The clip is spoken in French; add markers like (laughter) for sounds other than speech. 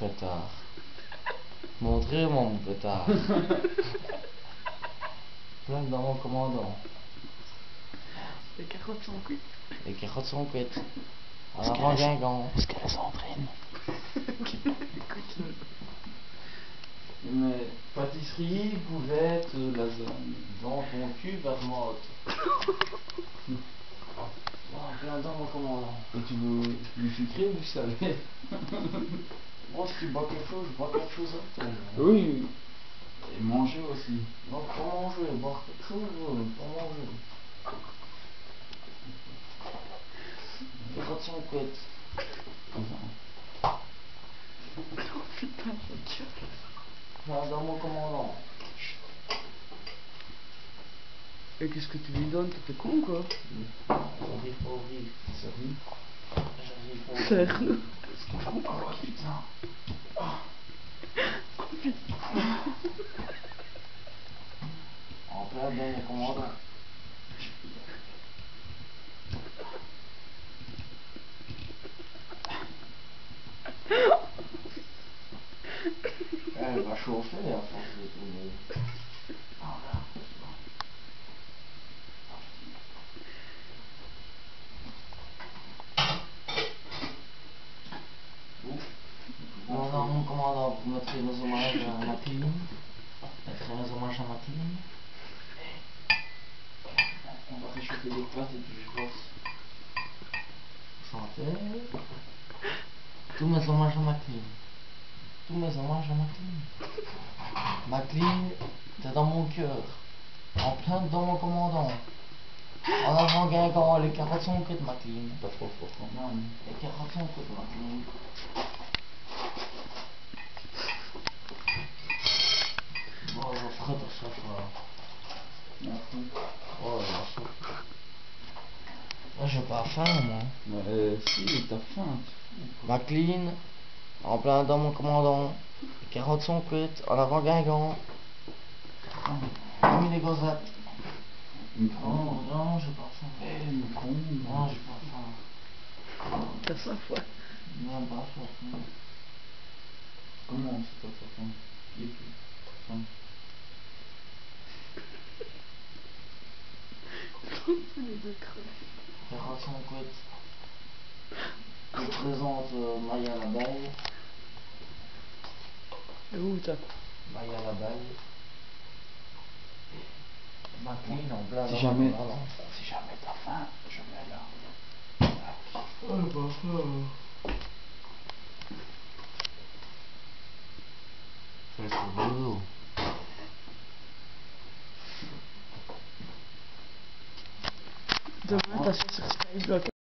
pétard. Montrez-moi mon pétard. (laughs) Plein dans mon commandant. Les carottes sont cuites. Les carottes sont cuites. En avant qu'elles- Guingamp. Est-ce qu'elle est Sandrine Écoute, Mais pâtisserie, bouvette, lasagne. Dans ton cul, vermote. Oh, plein dans mon commandant. Et tu veux du sucré ou du salé Moi, si tu bois quelque chose, je bois quelque chose à toi. Oui. Et manger aussi. Non, pour manger, boire quelque chose, pour manger. Les carottes sont cuites. Enfin, oh putain, ça tue. Plein dans mon commandant. Et qu'est-ce que tu lui donnes? T'es con quoi? J'arrive pas au vivre. sérieux J'arrive pas au vivre. Sérieux Oh putain. En plein dans mon commandant. Elle va chauffer à force de tourner. Ah là. Non, non, mon commandant, vous mettrez nos hommages à Les pâtes et puis je bosse. Santé. Tous mes hommages à Matine. Tous mes hommages à Matine. Matine, t'es dans mon cœur. En plein dans mon commandant. En avant Guingamp, les carottes sont cuites, Matine. Pas trop fort quand même. Les carottes sont cuites, Matine. Bon, je ferai pour ça, frère. Merci. Oh. Moi, j'ai pas faim, moi. Mais euh, si, t'as faim. McLean, en plein dans mon commandant. Les carottes sont cuites, en avant Guingamp. J'ai mis les gosettes. Une Non, j'ai pas faim. Eh, une grande. Non, j'ai pas faim. T'as ça foi. Non, pas faim. non. Comment c'est pas ta faim Qui est qui Faim. les deux creux. Sont cuites. Je présente euh, Maya l'abeille. Et où t'as Maya l'abeille. McLean en plein Si jamais, si jamais t'as faim, je mets là. Oh, pas faim. Fais ce boulot. the one that's Facebook